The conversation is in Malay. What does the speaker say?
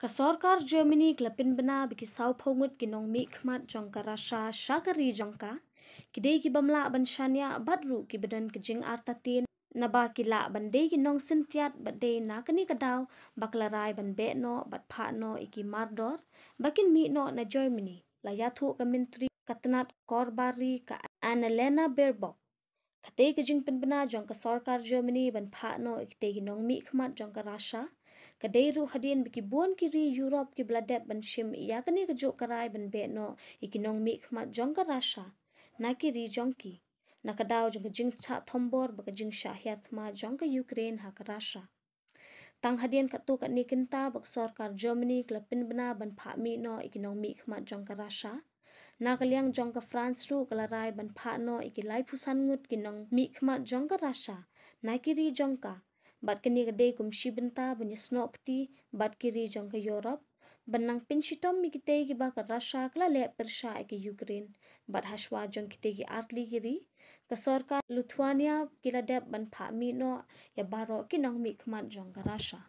Ka sorkar Germany klapin bena biki sau phongut ki nong mi khmat jong ka rasha shakari jong ka kidei ki bamla ban shanya badru ki badan ki jing artatin na ba ki la ban dei ki nong sintiat ba dei na kani kadaw baklarai ban be no bat pha no iki mardor bakin mi no na Germany. La yathu ka mintri katnat korbari ka Annalena Baerbock. Kate ki jing pin bena jong ka sorkar Germany ban pha no ikte ki nong mi khmat jong ka rasha kadeiru hadin biki buon kiri Europe ki bladep ban shim ya kani ka jo karai ban be no ikinong mi khmat jong ka rasha na kiri jong ki. Na kadaw jong ka jing cha thombor baka jing sha hiat ma jong ka Ukraine ha ka rasha tang hadin ka tu ka ni kinta bak sarkar Germany klapin bana ban pha mi no ikinong mi khmat jong ka rasha na kalyang jong ka France ru kalarai ban pha no ikilai phusan ngut kinong mi khmat jong ka rasha na kiri jong ka bat kini ka dei kum shibinta bunya snokti bat kiri jong ka Europe. Banang pinshitom mi kite ki ba ka Russia kla le persha ki Ukraine. Bat hashwa jong kite ki artli kiri ka sorka Lithuania kila dep ban pha mi no ya baro kinong mi khmat jong ka Russia